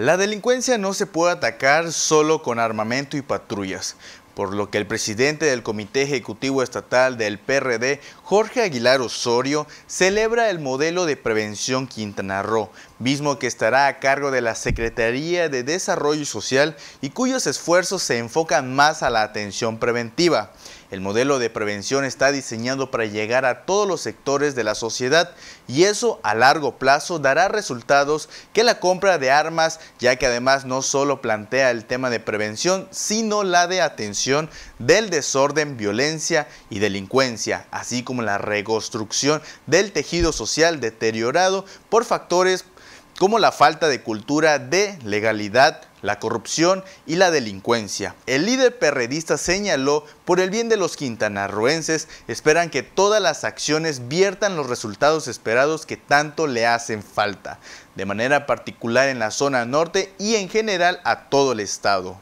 La delincuencia no se puede atacar solo con armamento y patrullas por lo que el presidente del Comité Ejecutivo Estatal del PRD, Jorge Aguilar Osorio, celebra el modelo de prevención Quintana Roo, mismo que estará a cargo de la Secretaría de Desarrollo Social y cuyos esfuerzos se enfocan más a la atención preventiva. El modelo de prevención está diseñado para llegar a todos los sectores de la sociedad y eso a largo plazo dará resultados que la compra de armas, ya que además no solo plantea el tema de prevención, sino la de atención del desorden, violencia y delincuencia, así como la reconstrucción del tejido social deteriorado por factores como la falta de cultura de legalidad, la corrupción y la delincuencia. El líder perredista señaló, por el bien de los quintanarroenses, esperan que todas las acciones viertan los resultados esperados que tanto le hacen falta, de manera particular en la zona norte y en general a todo el estado.